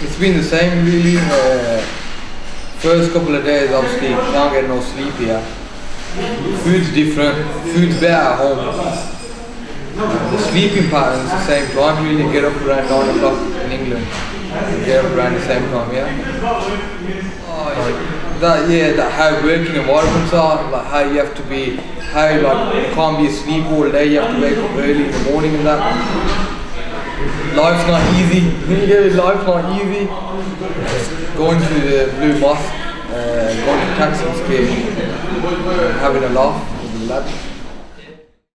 It's been the same really. Uh, first couple of days obviously can't get no sleep here. Food's different, food's better at home. The sleeping pattern's the same time really, get up around 9 o'clock in England. Get up around the same time, yeah. Oh, that yeah, that how working environments are, like how you have to be, how like you can't be asleep all day, you have to wake up early in the morning and that. Life's not easy. yeah, life's not easy. Going to the Blue Mosque, uh, going to Cave, uh, having a laugh with the lads.